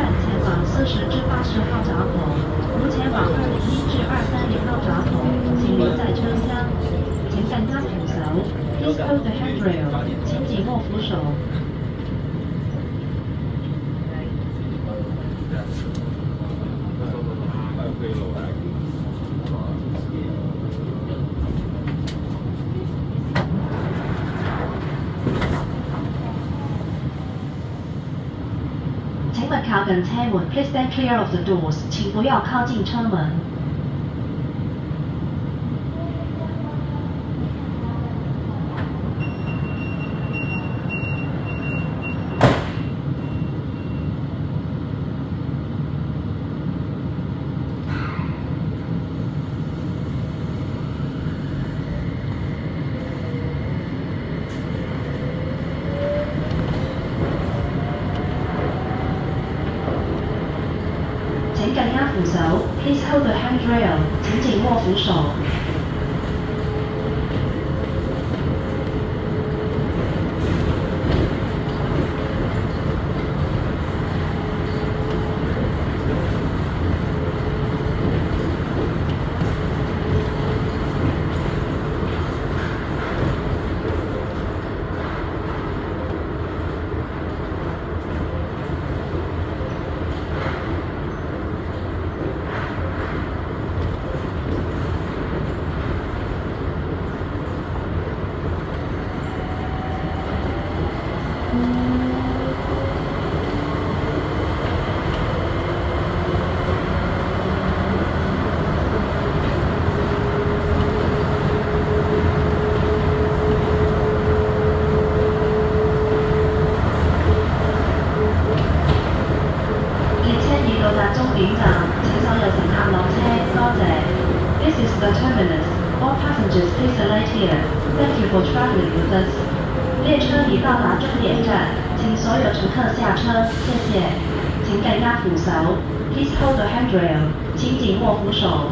站前往四十至八十号闸口，如前往二零一至二三零号闸口，请留在车厢。请大家扶手，Please hold the handrail，请紧握扶手。请勿靠近车门，Please stand clear of the doors，请不要靠近车门。请紧握扶手，Please hold the handrail，请紧握扶手。 Is the terminus. All passengers please alight here. Thank you for traveling with us. 列车已到达终点站，请所有乘客下车，谢谢。请紧握扶手，Please hold the handrail，请紧握扶手。